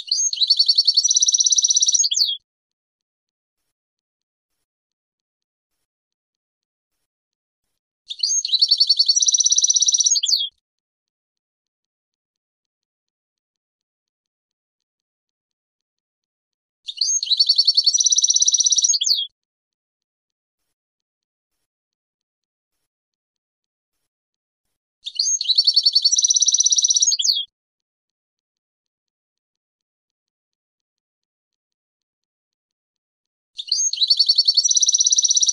you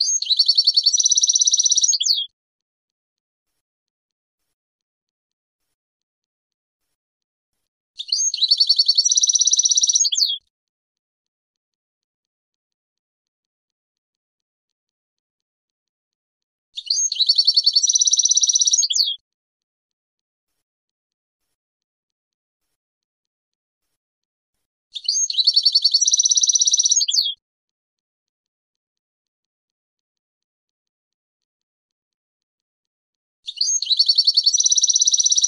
ハイエースの人たちは、この人たちの皆さん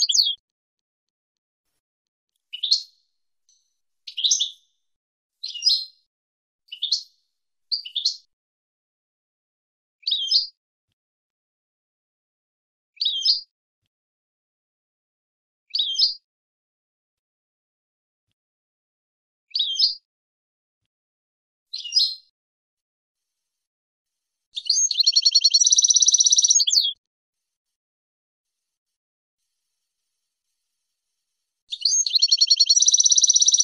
you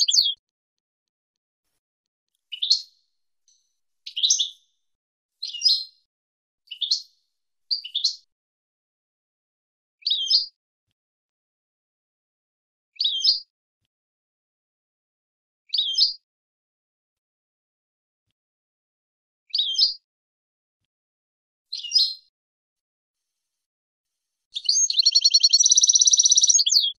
ただいま。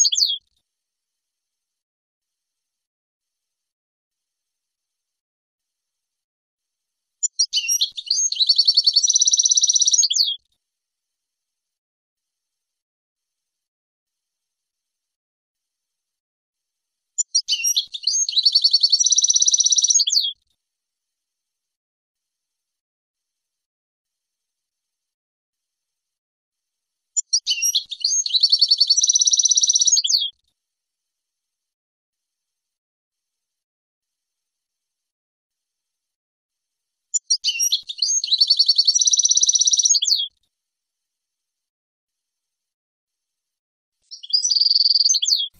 ハイパーで「貴重な体操」の練習は、このようなものを学習で。すでに地域の人たちは、地域の人たちは集まっていない、集まっていない、集まっていない、集まっていない、集まっていない。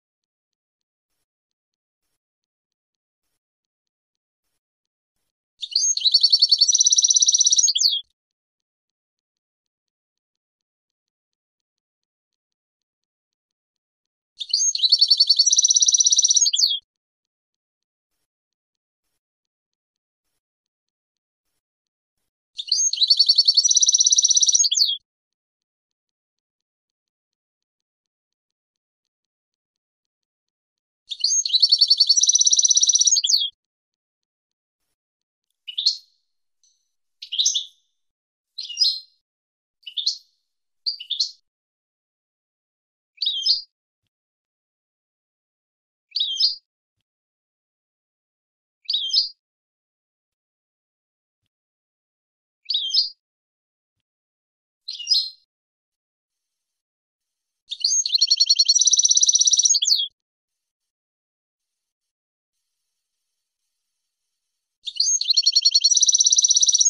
例えば、この人たちは、この人たちの活躍をどう思わず聞くか、そして、この人たちは、この人たちの活躍をどう思わず聞くか、そして、この人たちは、この人たちの活躍をどう思わず聞くか、そして、この人たちの活躍をどう思わず聞くか、そして、この人たちの活躍をどう思わず聞くか、そして、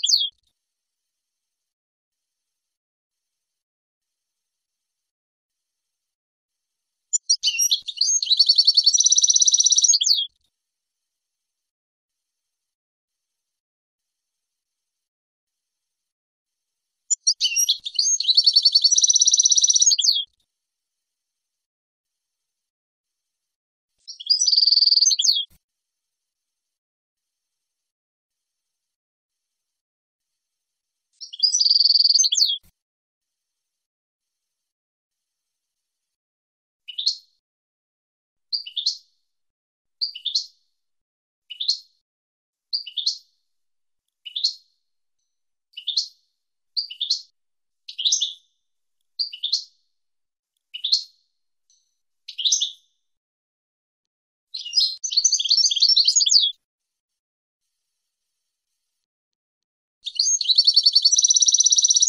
you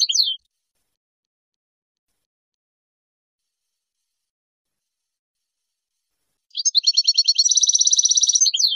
Thank you.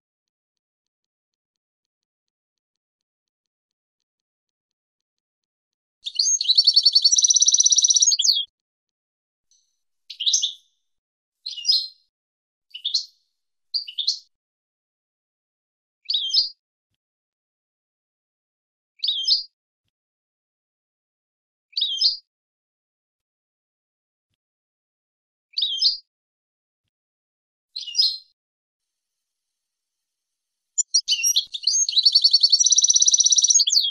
you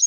you